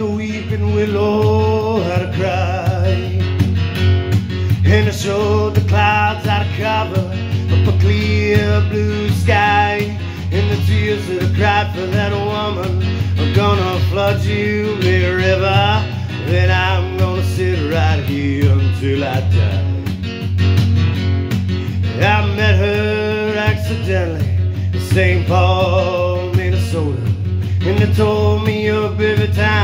the weeping willow how to cry. And I showed the clouds how to cover up a clear blue sky. And the tears that I cried for that woman are gonna flood you, big river. Then I'm gonna sit right here until I die. I met her accidentally in St. Paul, Minnesota. And they told me oh, up every time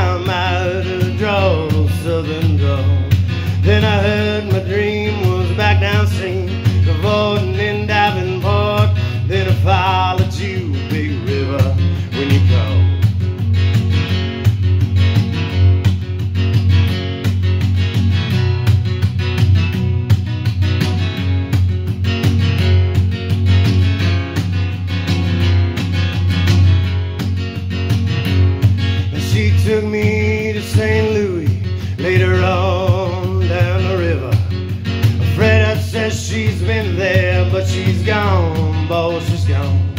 took me to St. Louis later on down the river. Fred says she's been there, but she's gone, boy, she's gone.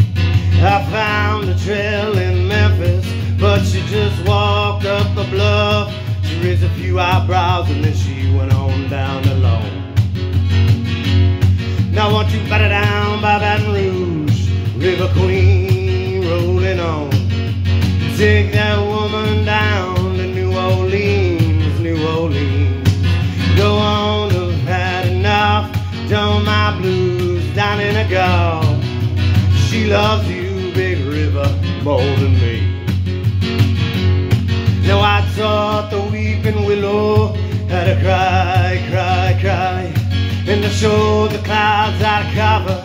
I found a trail in Memphis, but she just walked up the bluff. She raised a few eyebrows and then she went on down alone. Now won't you batter down by Baton Rouge, River Queen, rolling on. Take that gulf. She loves you, Big River, more than me. Now I taught the weeping willow how to cry, cry, cry. And I showed the clouds how to cover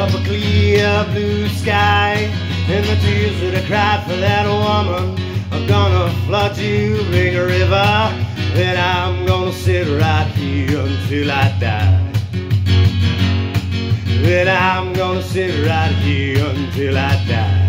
up a clear blue sky. And the tears that I cried for that woman are gonna flood you, big river. And I'm gonna sit right here until I die. I'm gonna sit right here until I die.